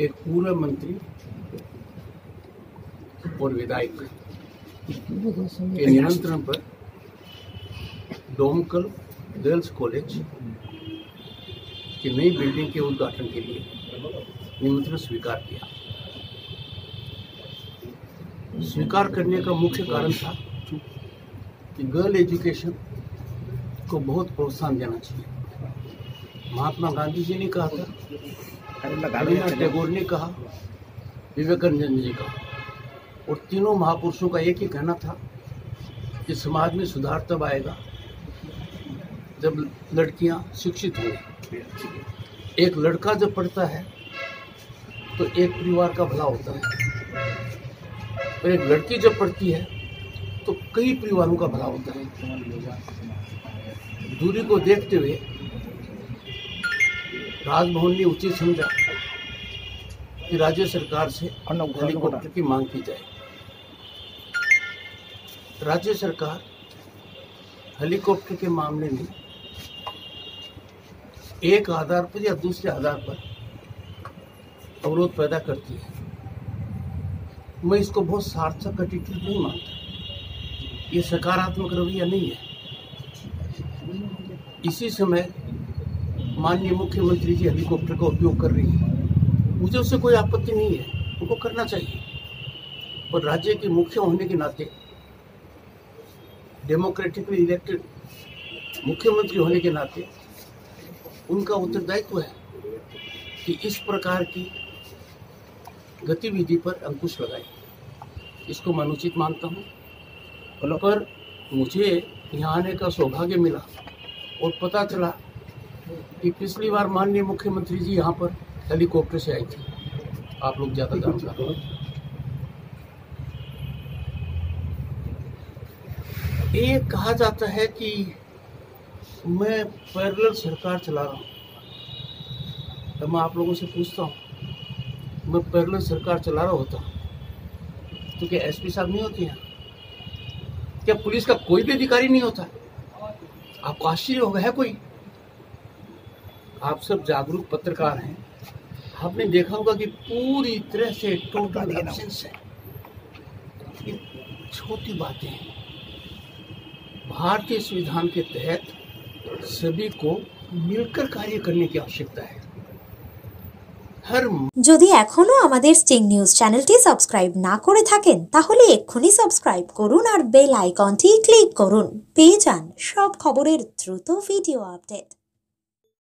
एक पूर्व मंत्री और विधायक के नियंत्रण पर डोमकल गर्ल्स कॉलेज की नई बिल्डिंग के उद्घाटन के लिए निमंत्रण स्वीकार किया। स्वीकार करने का मुख्य कारण था कि गर्ल एजुकेशन को बहुत प्रोत्साहन देना चाहिए। महात्मा गांधी जी ने कहा था रविन्द्रनाथ टैगोर ने कहा विवेकानंद जी का और तीनों महापुरुषों का एक ही कहना था कि समाज में सुधार तब आएगा जब लड़कियाँ शिक्षित होंगी एक लड़का जब पढ़ता है तो एक परिवार का भला होता है। और एक लड़की जब पढ़ती है तो कई परिवारों का भला होता है। दूरी को देखते हुए राजभवन ने उचित समझा कि राज्य सरकार से हेलीकॉप्टर की मांग की जाए। राज्य सरकार हेलीकॉप्टर के मामले में एक आधार पर या दूसरे आधार पर अवरोध पैदा करती है। मैं इसको बहुत सार्थक एटीट्यूड नहीं मानता। ये सकारात्मक रवैया नहीं है। इसी समय माननीय मुख्यमंत्री जी हेलीकॉप्टर का उपयोग कर रही है। मुझे उससे कोई आपत्ति नहीं है। उनको करना चाहिए। और राज्य के मुख्य होने के नाते डेमोक्रेटिकली इलेक्टेड मुख्यमंत्री होने के नाते उनका उत्तरदायित्व है कि इस प्रकार की गतिविधि पर अंकुश लगाए। इसको मैं अनुचित मानता हूँ। पर मुझे यहाँ आने का सौभाग्य मिला और पता चला कि पिछली बार माननीय मुख्यमंत्री जी यहाँ पर हेलीकॉप्टर से आई थी। आप लोग ज़्यादा जानते हो। ये कहा जाता है कि मैं पैरेलल सरकार चला रहा हूँ। तो मैं आप लोगों से पूछता हूँ मैं पैरेलल सरकार चला रहा होता तो क्या एसपी साहब नहीं होती हैं क्या पुलिस का कोई भी अधिकारी नहीं होता? आपको आश्चर्य होगा है कोई? आप सब जागरूक पत्रकार हैं आपने देखा होगा कि पूरी तरह से टोटल एब्सेंस है ये छोटी बातें हैं भारतीय संविधान के तहत सभी को मिलकर कार्य करने की आवश्यकता है हर যদি এখনও আমাদের স্টিং নিউজ চ্যানেলটি সাবস্ক্রাইব না করে থাকেন তাহলে এক্ষুনি সাবস্ক্রাইব করুন আর বেল আইকনটি ক্লিক করুন পেয়ে যান সব খবরের দ্রুত ভিডিও আপডেট